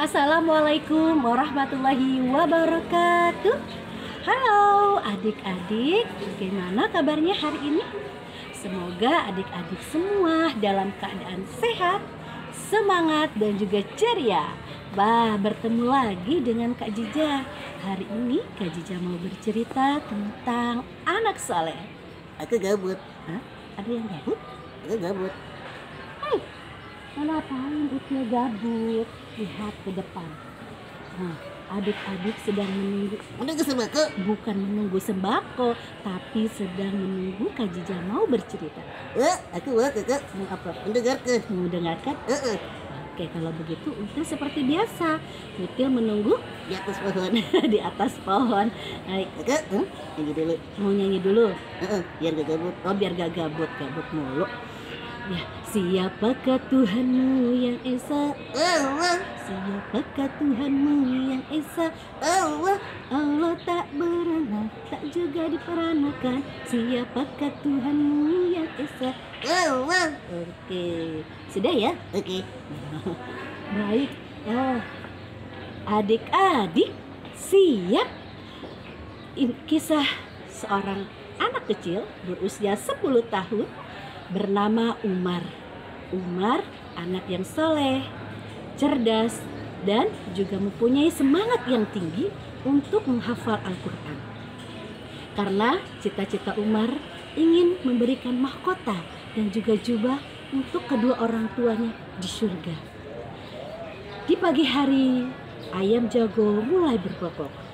Assalamualaikum warahmatullahi wabarakatuh. Halo adik-adik, bagaimana kabarnya hari ini? Semoga adik-adik semua dalam keadaan sehat, semangat dan juga ceria. Bah, bertemu lagi dengan Kak Jija. Hari ini Kak Jija mau bercerita tentang anak soleh. Aku gabut. Hah? Ada yang gabut? Aku gabut. Hei, ngapain itu gabut? Lihat ke depan. Nah, adik-adik sedang menunggu ke sembako. bukan menunggu sembako, tapi sedang menunggu Kak Jija mau bercerita. Eh, aku wah kakak. Mau apa? Mendengarkan. Mau dengarkan? Eh, eh. Oke, kalau begitu Util seperti biasa. Util menunggu Di atas pohon. di atas pohon. Hai, Kakak, hmm? Ini dulu. mau nyanyi dulu. Eh, eh. Biar gak gabut. Oh, biar gak gabut, gabut mulu. Ya, siapakah Tuhanmu yang Esa? Allah, Siapakah Tuhanmu yang Esa? Allah. Allah tak beranak, tak juga diperanakan. Siapakah Tuhanmu yang Esa? Allah. Oke, sudah ya? Oke. Baik. Oh, adik-adik, siap? Ini kisah seorang anak kecil berusia 10 tahun bernama Umar. Umar anak yang soleh, cerdas, dan juga mempunyai semangat yang tinggi untuk menghafal Al-Quran. Karena cita-cita Umar ingin memberikan mahkota dan juga jubah untuk kedua orang tuanya di surga. Di pagi hari, ayam jago mulai berkokok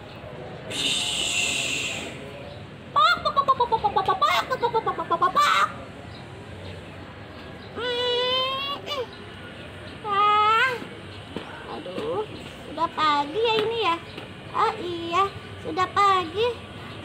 aduh, sudah pagi ya ini ya. Oh iya, sudah pagi.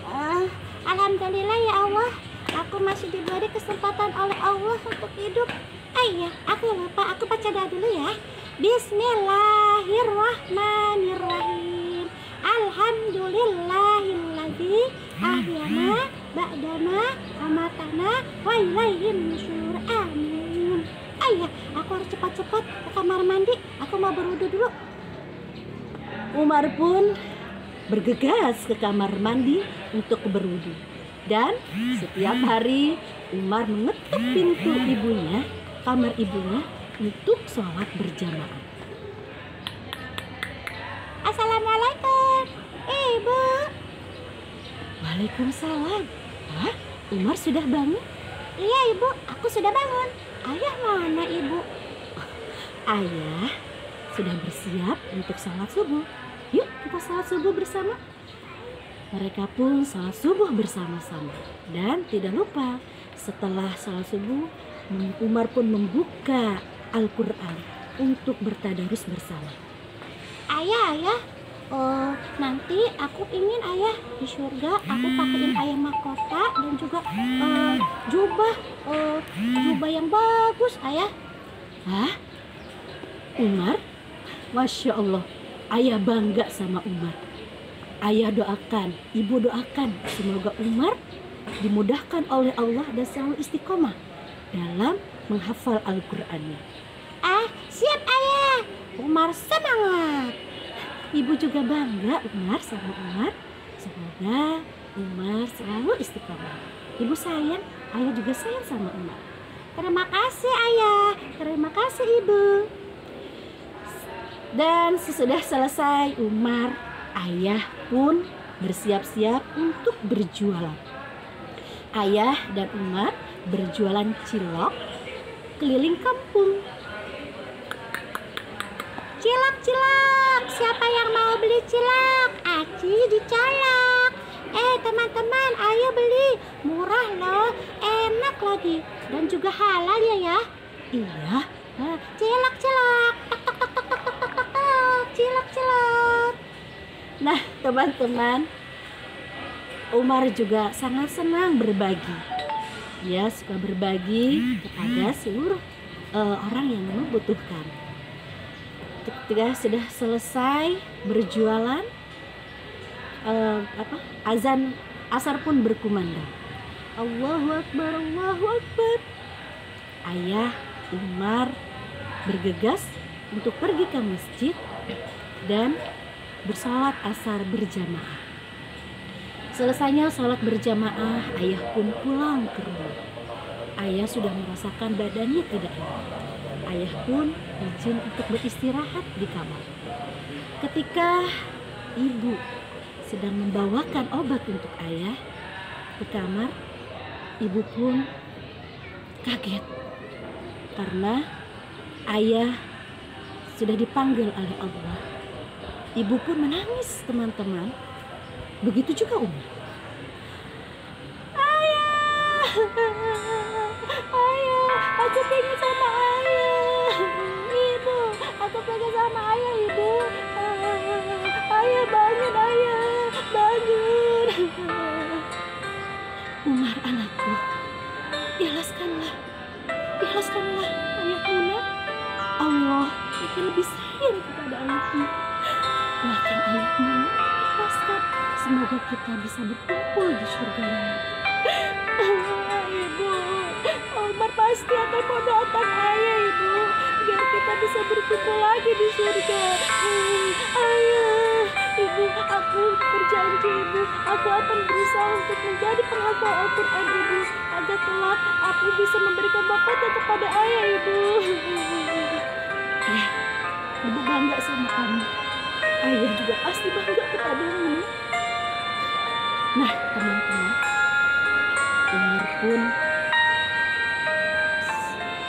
Ah, Alhamdulillah ya Allah, aku masih diberi kesempatan oleh Allah untuk hidup. Ah iya, aku lupa, aku baca dulu ya. Bismillahirrahmanirrahim. Alhamdulillahilladzi ahyana ba'dama amatana wa ilaihim nusyur. Amin. Ayah, aku harus cepat-cepat ke kamar mandi. Aku mau berwudu dulu. Umar pun bergegas ke kamar mandi untuk berwudu. Dan setiap hari Umar mengetuk pintu ibunya, kamar ibunya untuk sholat berjamaah. Assalamualaikum, Ibu. Waalaikumsalam. Hah? Umar sudah bangun? Iya, Ibu. Aku sudah bangun. Ayah mana, Ibu? Ayah sudah bersiap untuk sholat subuh. Yuk kita sholat subuh bersama. Mereka pun sholat subuh bersama-sama. Dan tidak lupa setelah sholat subuh Umar pun membuka Al-Quran untuk bertadarus bersama. Ayah, ayah. Oh, nanti aku ingin ayah di surga aku pakaiin ayah mahkota dan juga eh, jubah eh, jubah yang bagus, ayah. Hah? Umar? Masya Allah, ayah bangga sama Umar. Ayah doakan, ibu doakan semoga Umar dimudahkan oleh Allah dan selalu istiqomah dalam menghafal Al-Qur'annya. Ah, siap ayah. Umar semangat. Ibu juga bangga Umar sama Umar. Semoga Umar selalu istiqomah. Ibu sayang, ayah juga sayang sama Umar. Terima kasih ayah. Terima kasih ibu. Dan sesudah selesai Umar, ayah pun bersiap-siap untuk berjualan. Ayah dan Umar berjualan cilok keliling kampung. Cilok, cilok. Siapa yang mau beli cilok? Aci dicolok. Eh, teman-teman, ayo beli. Murah loh, enak lagi. Dan juga halal ya ya. Iya, cilok, cilok. Cilok. Nah, teman-teman, Umar juga sangat senang berbagi. Dia suka berbagi kepada seluruh eh, orang yang membutuhkan. Ketika sudah selesai berjualan, eh, apa azan asar pun berkumandang. Allahu Akbar, Allahu Akbar. Ayah Umar bergegas untuk pergi ke masjid dan bersolat asar berjamaah. Selesainya sholat berjamaah, ayah pun pulang ke rumah. Ayah sudah merasakan badannya tidak enak. Ayah pun izin untuk beristirahat di kamar. Ketika ibu sedang membawakan obat untuk ayah ke kamar, ibu pun kaget karena ayah sudah dipanggil oleh Allah. Ibu pun menangis, teman-teman. Begitu juga Umi. Ayah, ayah, aku pengen sama ayah. Ibu, aku pengen sama ayah, ibu. Ayah bangun, ayah, bangun. Umar anakku, ikhlaskanlah, ikhlaskanlah ayahmu nak. Allah itu lebih sayang kepada ayahmu. Doakan ayahmu nak, ikhlaskan. Semoga kita bisa berkumpul di surga Ibu, Umar pasti akan mendoakan ayah ibu biar kita bisa berkumpul lagi di surga. Ayah, ibu, aku berjanji ibu, aku akan berusaha untuk menjadi penghafal Al-Quran ibu agar kelak aku bisa memberikan bakatnya kepada ayah ibu. Ya, ibu bangga sama kamu. Ayah juga pasti bangga kepadamu. Nah, teman-teman, Umar pun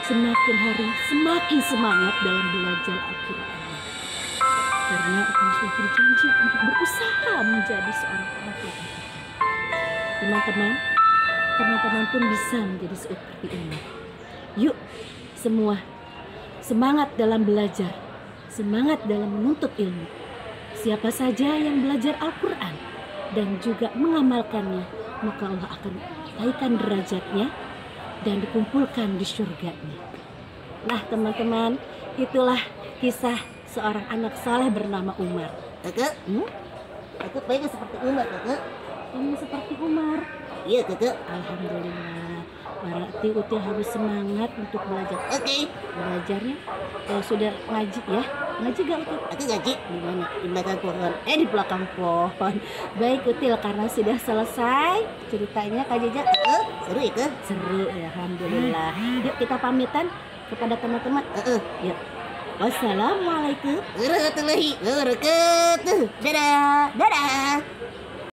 semakin hari semakin semangat dalam belajar Al-Quran. Karena akan sudah berjanji untuk berusaha menjadi seorang penghafal Teman-teman, teman-teman pun bisa menjadi seperti Umar. Yuk, semua semangat dalam belajar, semangat dalam menuntut ilmu. Siapa saja yang belajar Al-Quran dan juga mengamalkannya, maka Allah akan naikkan derajatnya dan dikumpulkan di surganya. Nah teman-teman, itulah kisah seorang anak saleh bernama Umar. Kakak, Hmm? aku pengen seperti Umar kakak. Ini seperti Umar. Iya kakak. Alhamdulillah. Berarti Util harus semangat untuk belajar. Oke, Belajarnya kalau sudah ngaji ya. Ngaji gak Util? aku gaji Di mana? di belakang pohon. Eh di belakang pohon. Baik Util karena sudah selesai ceritanya Kak Jaja. Kakak, seru ya kak? Seru ya Alhamdulillah. Yuk kita pamitan kepada teman-teman. Heeh. Yuk. Wassalamualaikum. Warahmatullahi wabarakatuh. Dadah, dadah.